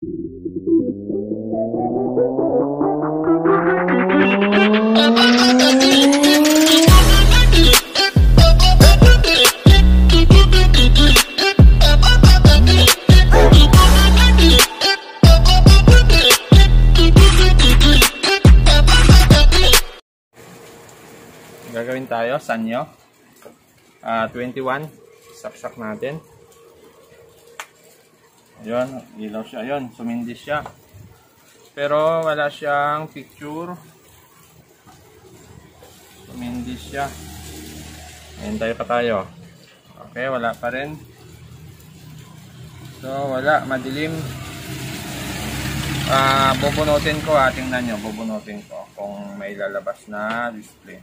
Gagawin tayo, sanyo. Ah, 21. Saksak natin. Ayun, ilaw siya. Ayun, sumindi siya. Pero wala siyang picture. Sumindi siya. Ayun tayo pa tayo. Okay, wala pa rin. So, wala. Madilim. Ah, bubunutin ko ha. Tingnan nyo, bubunutin ko kung may lalabas na display.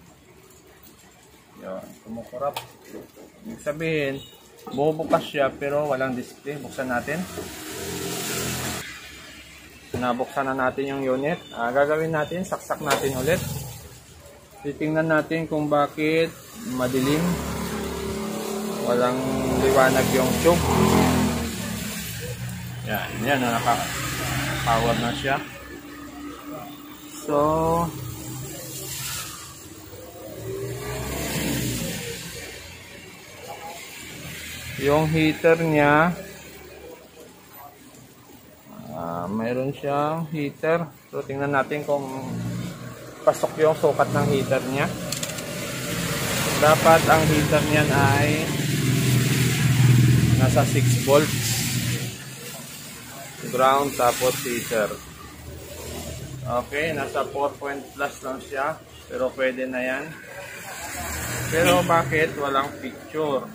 Yun, kumukurap. Ibig sabihin, bubukas siya pero walang display. Buksan natin. Nabuksan na natin yung unit. Ah, gagawin natin, saksak natin ulit. Titingnan natin kung bakit madilim. Walang liwanag yung tube. Yan, yan, naka-power na siya. So, yung heater niya uh, mayroon siyang heater. So tingnan natin kung pasok yung sukat ng heater niya. Dapat ang heater niyan ay nasa 6 volts ground tapos heater. Okay nasa 4 point plus lang siya pero pwede na yan. Pero bakit walang picture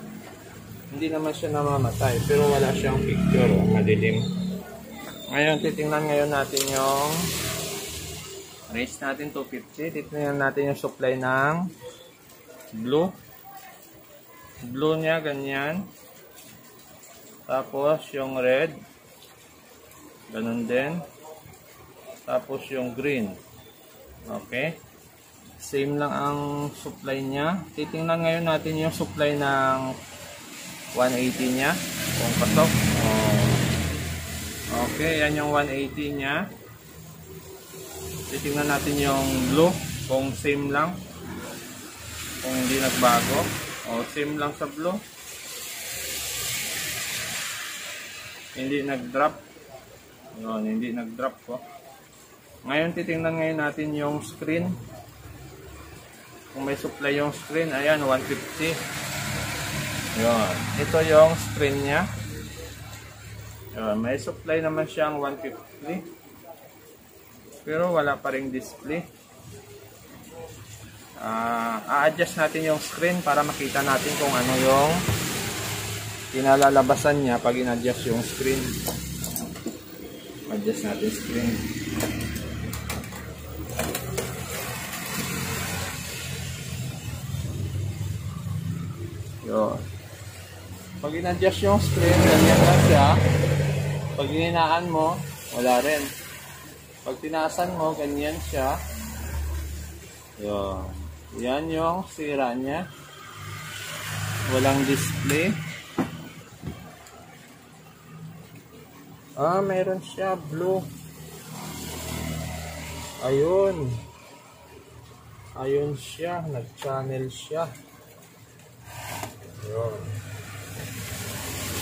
hindi naman siya namamatay, pero wala siyang picture, oh, madilim. Ngayon, titingnan ngayon natin yung raise natin 250. Titingnan natin yung supply ng blue. Blue niya, ganyan. Tapos, yung red. Ganun din. Tapos, yung green. Okay. Same lang ang supply niya. Titingnan ngayon natin yung supply ng 180 niya. Kung pasok. Oh. okay yan yung 180 niya. Titingnan natin yung blue. Kung same lang. Kung hindi nagbago. Oh, same lang sa blue. Hindi nag drop yun hindi nag drop ko ngayon titingnan ngayon natin yung screen. Kung may supply yung screen ayan 150 yun. Ito yung screen niya. Yun. May supply naman siyang 150. Pero wala pa ring display. Uh, a-adjust natin yung screen para makita natin kung ano yung pinalalabasan niya pag in-adjust yung screen. Adjust natin screen. Yun. Pag in-adjust yung screen, ganyan lang siya. Pag hininaan mo, wala rin. Pag tinasan mo, ganyan siya. Yun. Yan yung sira niya. Walang display. Ah, mayroon siya. Blue. Ayun. Ayun siya. Nag-channel siya. Ayun.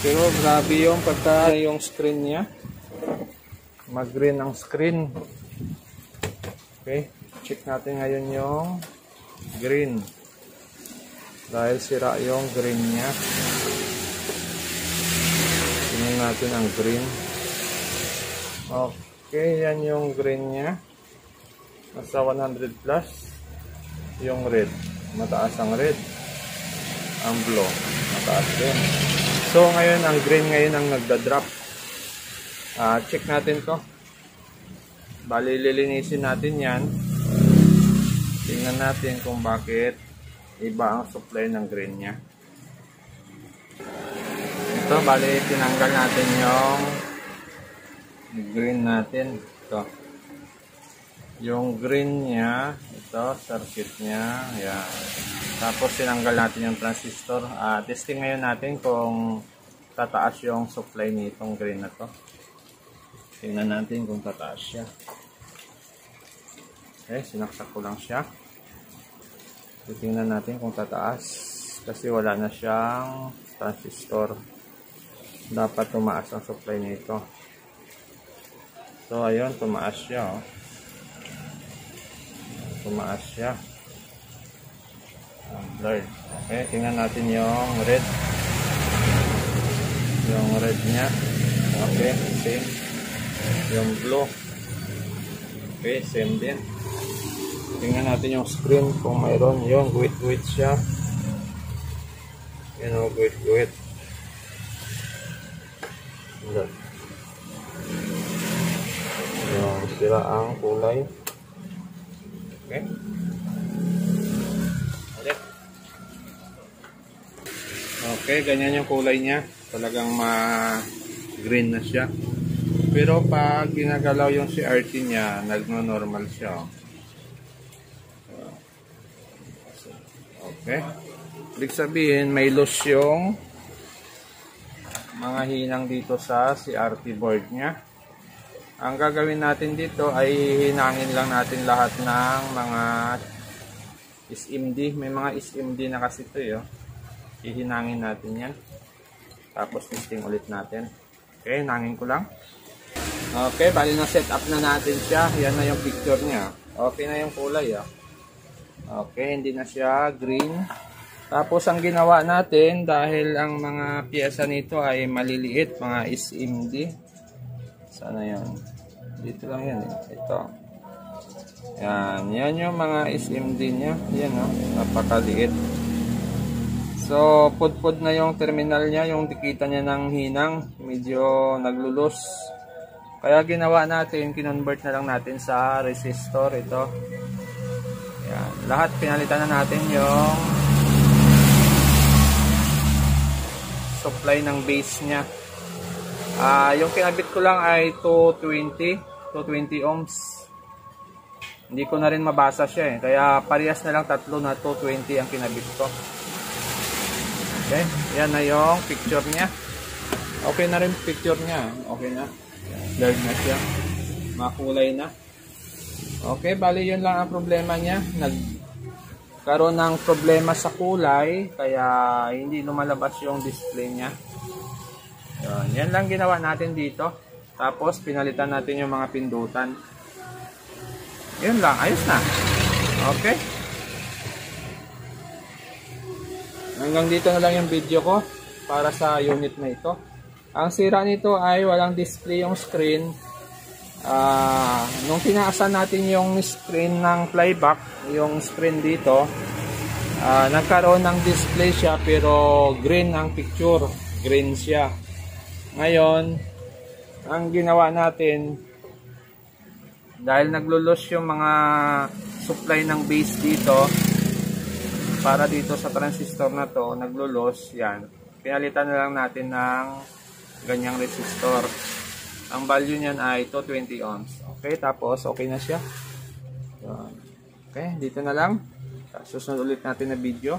Pero grabe yung pagka yung screen niya. Mag-green ang screen. Okay. Check natin ngayon yung green. Dahil sira yung green niya. Tingnan natin ang green. Okay. Yan yung green niya. Nasa 100 plus. Yung red. Mataas ang red. Ang blue. Mataas din. So, ngayon, ang green ngayon ang nagda-drop. Uh, check natin to. Bali, lilinisin natin yan. Tingnan natin kung bakit iba ang supply ng green niya. Ito, bali, tinanggal natin yung green natin. Ito. Yung green niya, ito, circuit niya. Ayan. Tapos sinanggal natin yung transistor. Uh, testing ngayon natin kung tataas yung supply nitong green na to. Tingnan natin kung tataas siya. Okay, sinaksak ko lang siya. Titingnan natin kung tataas. Kasi wala na siyang transistor. Dapat tumaas ang supply nito. So, ayun, tumaas siya. Oh. Tumaas siya. Ah, Blurred. Okay, tingnan natin yung red. Yung red niya. Okay, same. Yung blue. Okay, same din. Tingnan natin yung screen kung mayroon yung guwit-guwit siya. Yan o, guwit-guwit. Yan. Yung sira ang kulay. Okay, ganyan yung kulay niya. Talagang ma-green na siya. Pero pag ginagalaw yung CRT niya, nagno-normal siya. oh. Okay. Ibig sabihin, may loss yung mga hinang dito sa CRT board niya. Ang gagawin natin dito ay hinangin lang natin lahat ng mga SMD. May mga SMD na kasi ito eh. oh. Ihinangin natin yan. Tapos testing ulit natin. Okay, hinangin ko lang. Okay, bali na set up na natin siya. Yan na yung picture niya. Okay na yung kulay ah. Okay, hindi na siya green. Tapos ang ginawa natin dahil ang mga piyesa nito ay maliliit, mga SMD. Sana yan? Dito lang yan eh. Ito. Yan, yan yung mga SMD niya. Yan oh, napakaliit. So, pudpud na yung terminal niya, yung dikita niya ng hinang, medyo naglulus. Kaya ginawa natin, kinonvert na lang natin sa resistor ito. Yan. Lahat pinalitan na natin yung supply ng base niya. Ah, yung kinabit ko lang ay 220, 220 ohms. Hindi ko na rin mabasa siya eh. Kaya parehas na lang tatlo na 220 ang kinabit ko. Okay, yan na yung picture niya. Okay na rin picture niya. Okay na. Blurred na siya. Makulay na. Okay, bali yun lang ang problema niya. Nagkaroon ng problema sa kulay, kaya hindi lumalabas yung display niya. Yun, yan lang ginawa natin dito. Tapos, pinalitan natin yung mga pindutan. Yun lang, ayos na. Okay. Hanggang dito na lang yung video ko para sa unit na ito. Ang sira nito ay walang display yung screen Ah, nung tinaasan natin yung screen ng flyback, yung screen dito, ah, nagkaroon ng display siya pero green ang picture, green siya. Ngayon, ang ginawa natin dahil naglulos yung mga supply ng base dito para dito sa transistor na to, naglulos yan. Pinalitan na lang natin ng ganyang resistor. Ang value niyan ay 220 ohms. Okay, tapos okay na siya. Okay, dito na lang. Susunod ulit natin na video.